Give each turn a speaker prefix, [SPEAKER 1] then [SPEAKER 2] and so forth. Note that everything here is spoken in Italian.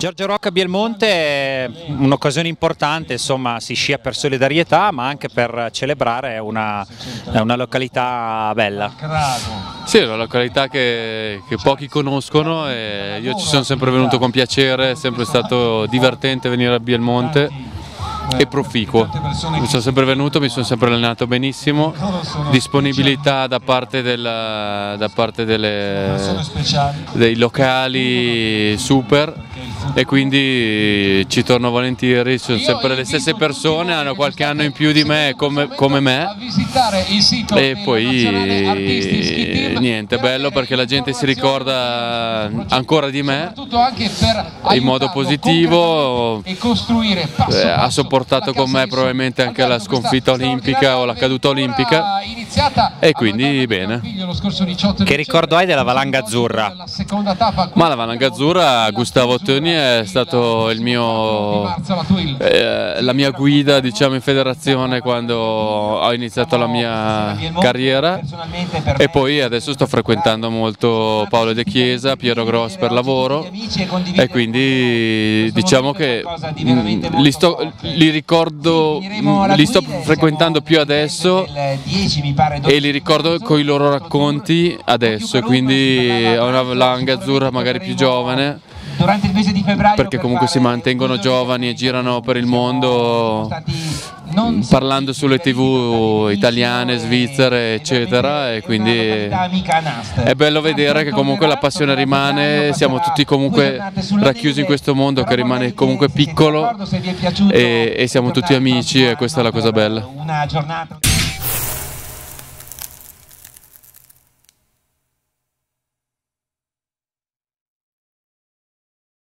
[SPEAKER 1] Giorgio Rocca Bielmonte è un'occasione importante, insomma si scia per solidarietà ma anche per celebrare una, una località bella.
[SPEAKER 2] Sì, è una località che, che, pochi conoscono e io ci sono sempre venuto con piacere, è sempre stato divertente venire a Bielmonte e proficuo. Mi sono sempre venuto, mi sono sempre allenato benissimo, disponibilità da parte, della, da parte delle, dei locali super. E quindi ci torno volentieri, sono sempre le stesse persone, hanno qualche anno in più di me come, come me. e poi niente, è bello perché la gente si ricorda ancora di me in modo positivo, eh, ha sopportato con me probabilmente anche la sconfitta olimpica o la caduta olimpica e quindi bene.
[SPEAKER 1] Che ricordo hai della valanga azzurra?
[SPEAKER 2] Ma la valanga azzurra, Gustavo Toni è stato mio, eh, la mia guida diciamo, in federazione quando ho iniziato la mia carriera. e poi adesso sto frequentando molto Paolo De Chiesa, Piero Gross per lavoro. e quindi diciamo che mh, li, sto, li ricordo, mh, li sto frequentando più adesso e li ricordo con i loro racconti adesso e quindi ho una valanga azzurra magari più giovane durante il mese di febbraio perché comunque si mantengono giovani e girano per il mondo parlando sulle tv italiane, svizzere eccetera e quindi è bello vedere che comunque la passione rimane, siamo tutti comunque racchiusi in questo mondo che rimane comunque piccolo e, e siamo tutti amici e questa è la cosa bella.